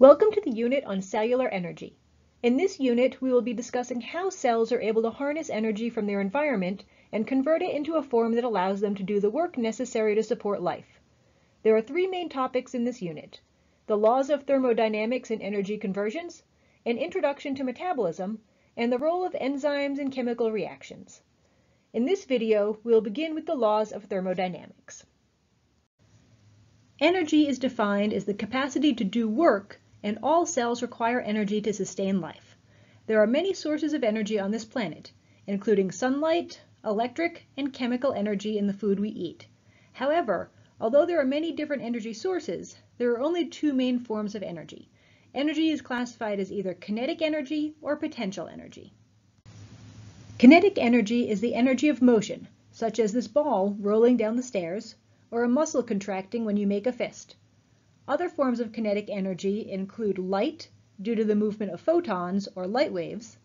Welcome to the unit on cellular energy. In this unit, we will be discussing how cells are able to harness energy from their environment and convert it into a form that allows them to do the work necessary to support life. There are three main topics in this unit, the laws of thermodynamics and energy conversions, an introduction to metabolism, and the role of enzymes in chemical reactions. In this video, we'll begin with the laws of thermodynamics. Energy is defined as the capacity to do work and all cells require energy to sustain life. There are many sources of energy on this planet, including sunlight, electric, and chemical energy in the food we eat. However, although there are many different energy sources, there are only two main forms of energy. Energy is classified as either kinetic energy or potential energy. Kinetic energy is the energy of motion, such as this ball rolling down the stairs, or a muscle contracting when you make a fist. Other forms of kinetic energy include light, due to the movement of photons or light waves,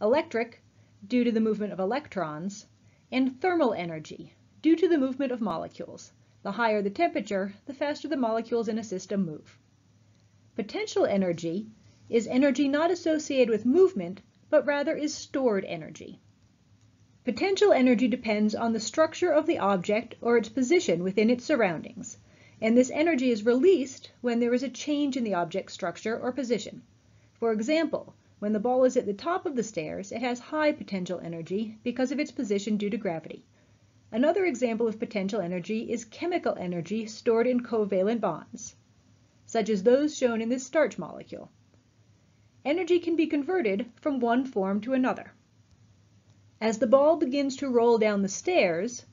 electric, due to the movement of electrons, and thermal energy, due to the movement of molecules. The higher the temperature, the faster the molecules in a system move. Potential energy is energy not associated with movement, but rather is stored energy. Potential energy depends on the structure of the object or its position within its surroundings and this energy is released when there is a change in the object's structure or position. For example, when the ball is at the top of the stairs, it has high potential energy because of its position due to gravity. Another example of potential energy is chemical energy stored in covalent bonds, such as those shown in this starch molecule. Energy can be converted from one form to another. As the ball begins to roll down the stairs,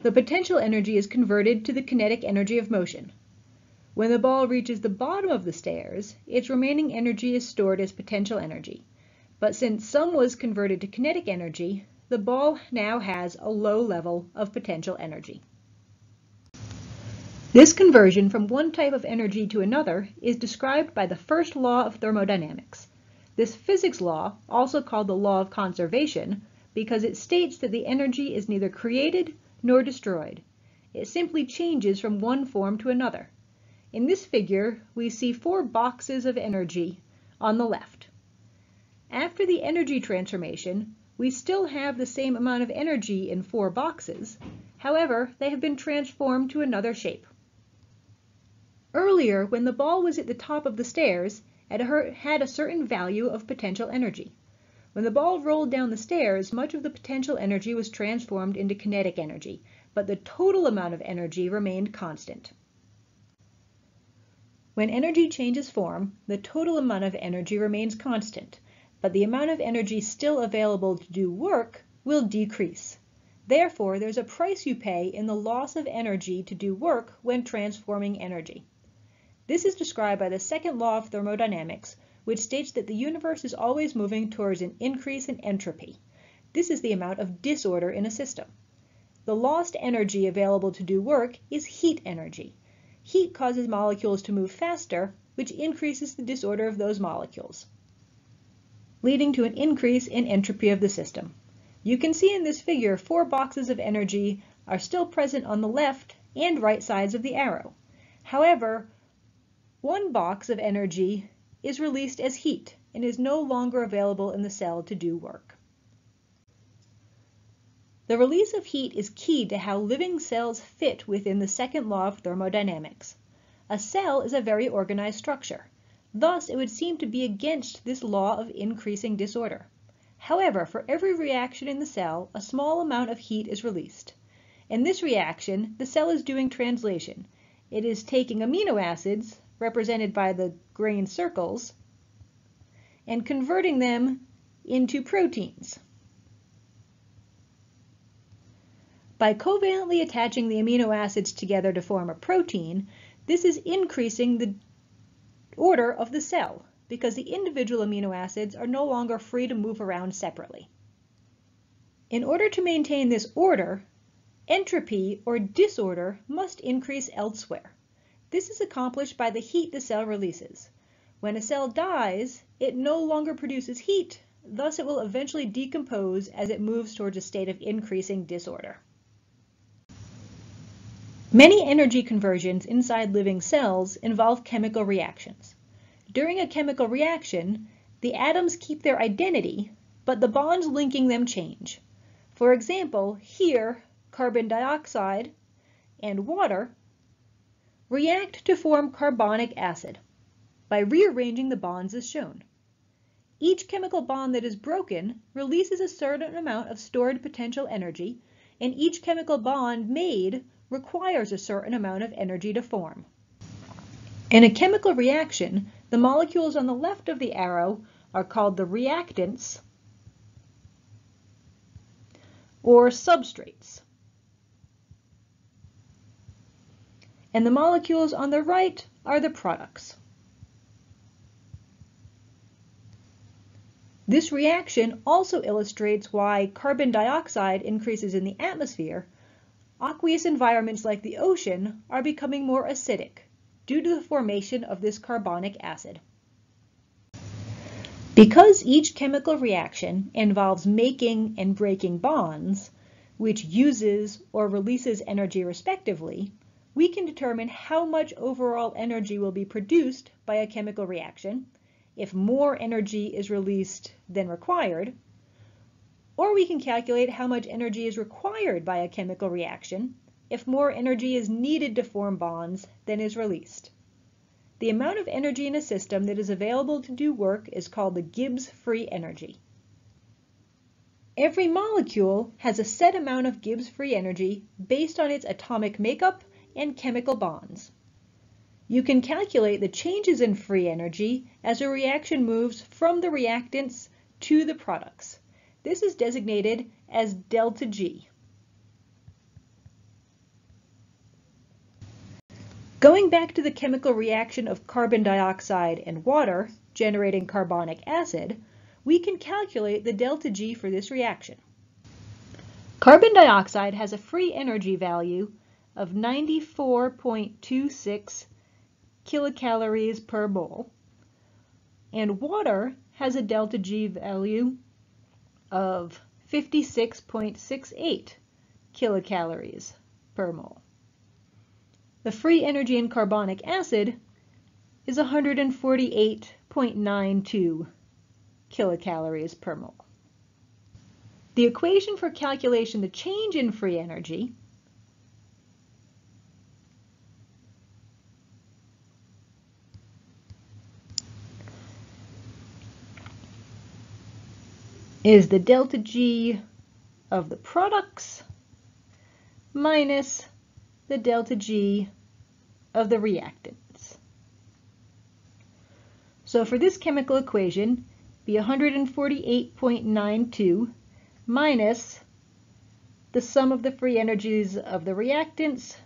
the potential energy is converted to the kinetic energy of motion. When the ball reaches the bottom of the stairs, its remaining energy is stored as potential energy. But since some was converted to kinetic energy, the ball now has a low level of potential energy. This conversion from one type of energy to another is described by the first law of thermodynamics. This physics law, also called the law of conservation, because it states that the energy is neither created nor destroyed. It simply changes from one form to another. In this figure, we see four boxes of energy on the left. After the energy transformation, we still have the same amount of energy in four boxes. However, they have been transformed to another shape. Earlier, when the ball was at the top of the stairs, it had a certain value of potential energy. When the ball rolled down the stairs, much of the potential energy was transformed into kinetic energy, but the total amount of energy remained constant. When energy changes form, the total amount of energy remains constant, but the amount of energy still available to do work will decrease. Therefore, there's a price you pay in the loss of energy to do work when transforming energy. This is described by the second law of thermodynamics, which states that the universe is always moving towards an increase in entropy. This is the amount of disorder in a system. The lost energy available to do work is heat energy. Heat causes molecules to move faster, which increases the disorder of those molecules, leading to an increase in entropy of the system. You can see in this figure four boxes of energy are still present on the left and right sides of the arrow. However, one box of energy is released as heat and is no longer available in the cell to do work. The release of heat is key to how living cells fit within the second law of thermodynamics. A cell is a very organized structure. Thus, it would seem to be against this law of increasing disorder. However, for every reaction in the cell, a small amount of heat is released. In this reaction, the cell is doing translation. It is taking amino acids, represented by the green circles, and converting them into proteins. By covalently attaching the amino acids together to form a protein, this is increasing the order of the cell because the individual amino acids are no longer free to move around separately. In order to maintain this order, entropy or disorder must increase elsewhere. This is accomplished by the heat the cell releases. When a cell dies, it no longer produces heat, thus it will eventually decompose as it moves towards a state of increasing disorder. Many energy conversions inside living cells involve chemical reactions. During a chemical reaction, the atoms keep their identity, but the bonds linking them change. For example, here, carbon dioxide and water react to form carbonic acid by rearranging the bonds as shown. Each chemical bond that is broken releases a certain amount of stored potential energy, and each chemical bond made requires a certain amount of energy to form. In a chemical reaction, the molecules on the left of the arrow are called the reactants or substrates. And the molecules on the right are the products. This reaction also illustrates why carbon dioxide increases in the atmosphere. Aqueous environments like the ocean are becoming more acidic due to the formation of this carbonic acid. Because each chemical reaction involves making and breaking bonds, which uses or releases energy respectively, we can determine how much overall energy will be produced by a chemical reaction if more energy is released than required, or we can calculate how much energy is required by a chemical reaction if more energy is needed to form bonds than is released. The amount of energy in a system that is available to do work is called the Gibbs free energy. Every molecule has a set amount of Gibbs free energy based on its atomic makeup and chemical bonds. You can calculate the changes in free energy as a reaction moves from the reactants to the products. This is designated as delta G. Going back to the chemical reaction of carbon dioxide and water, generating carbonic acid, we can calculate the delta G for this reaction. Carbon dioxide has a free energy value of 94.26 kilocalories per mole. And water has a delta G value of 56.68 kilocalories per mole. The free energy in carbonic acid is 148.92 kilocalories per mole. The equation for calculation the change in free energy is the delta G of the products minus the delta G of the reactants. So for this chemical equation, be 148.92 minus the sum of the free energies of the reactants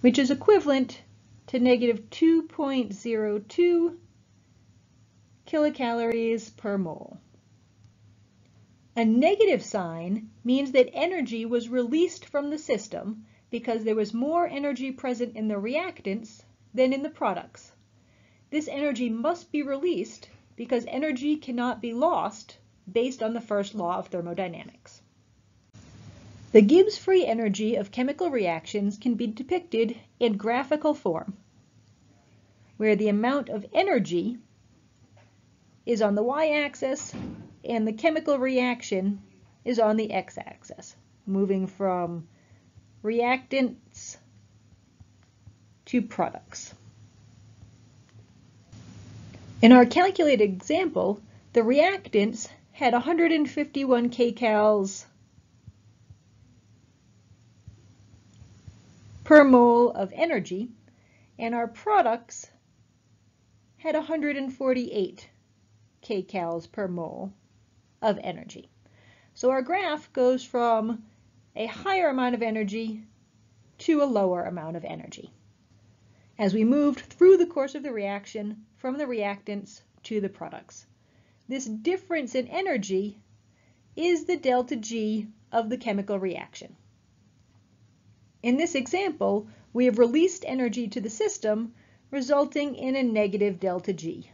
which is equivalent to negative 2.02 kilocalories per mole. A negative sign means that energy was released from the system because there was more energy present in the reactants than in the products. This energy must be released because energy cannot be lost based on the first law of thermodynamics. The Gibbs free energy of chemical reactions can be depicted in graphical form, where the amount of energy is on the y-axis and the chemical reaction is on the x-axis, moving from reactants to products. In our calculated example, the reactants had 151 kcals per mole of energy, and our products had 148 kcals per mole of energy. So our graph goes from a higher amount of energy to a lower amount of energy as we moved through the course of the reaction from the reactants to the products. This difference in energy is the delta G of the chemical reaction. In this example, we have released energy to the system, resulting in a negative delta G.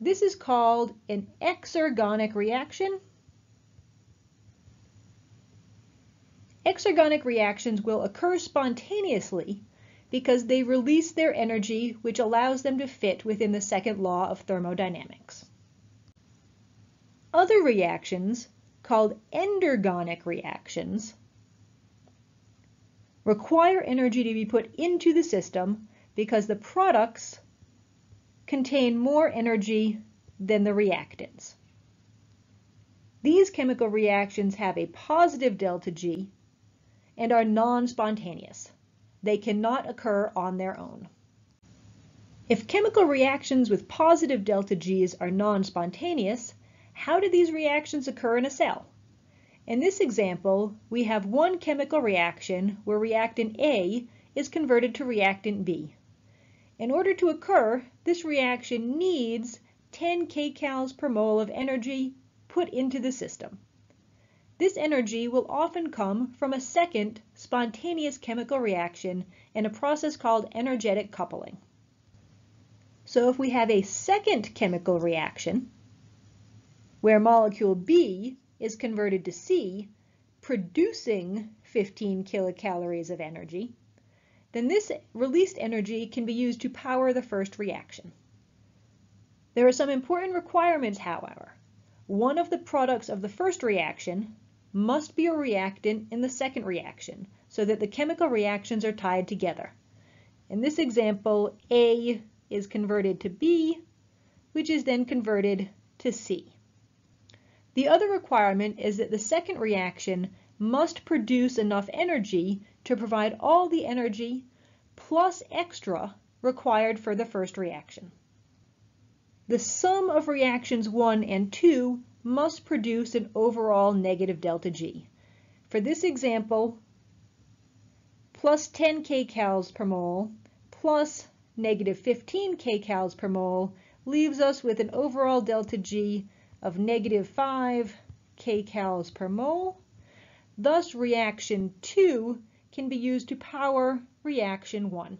This is called an exergonic reaction, Exergonic reactions will occur spontaneously because they release their energy which allows them to fit within the second law of thermodynamics. Other reactions, called endergonic reactions, require energy to be put into the system because the products contain more energy than the reactants. These chemical reactions have a positive delta G and are non-spontaneous. They cannot occur on their own. If chemical reactions with positive delta Gs are non-spontaneous, how do these reactions occur in a cell? In this example, we have one chemical reaction where reactant A is converted to reactant B. In order to occur, this reaction needs 10 kcals per mole of energy put into the system. This energy will often come from a second spontaneous chemical reaction in a process called energetic coupling. So if we have a second chemical reaction where molecule B is converted to C, producing 15 kilocalories of energy, then this released energy can be used to power the first reaction. There are some important requirements, however. One of the products of the first reaction must be a reactant in the second reaction so that the chemical reactions are tied together. In this example, A is converted to B, which is then converted to C. The other requirement is that the second reaction must produce enough energy to provide all the energy plus extra required for the first reaction. The sum of reactions 1 and 2 must produce an overall negative delta G. For this example, plus 10 kcals per mole plus negative 15 kcals per mole leaves us with an overall delta G of negative 5 kcals per mole. Thus, reaction 2 can be used to power reaction 1.